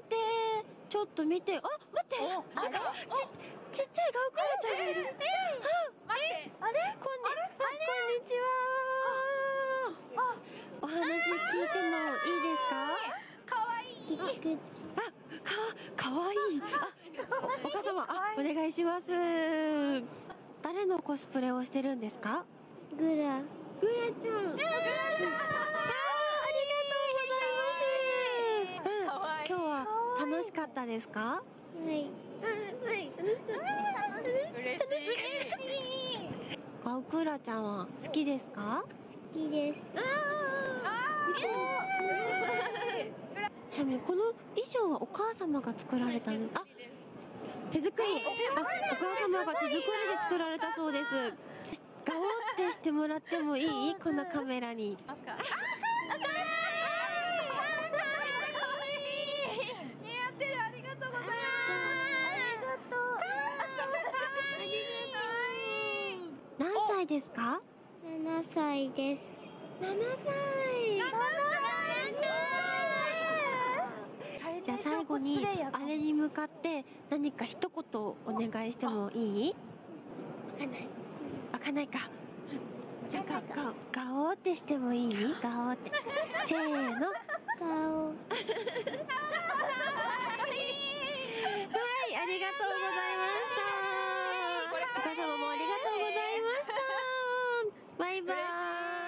続いてちょっと見てあ待って。なんかちちっちゃいガオクラちゃんがいる待ってこんにこんにちは。お話聞いてもいいですか？かわいい。かわいい。あおお母様あお願いします。誰のコスプレをしてるんですか？グラ。グラちゃん。ありがとうございます、うんかわいい今日は楽しかったですか？はい。はい。楽しかった嬉しい。ガオクラちゃんは好きですか？好きです。ちなみにこの衣装はお母様が作られたんです。あ手作り。あお母様が手作りで作られたそうです。ガオってしてもらってもいい？このカメラに。ますか歳ですか？7歳です。7歳。じゃあ最後にあれに向かって何か一言お願いしてもいい？わかんない。わかんないか。じゃあガガガオってしてもいい？ガオって。せーの。顔バイバイ。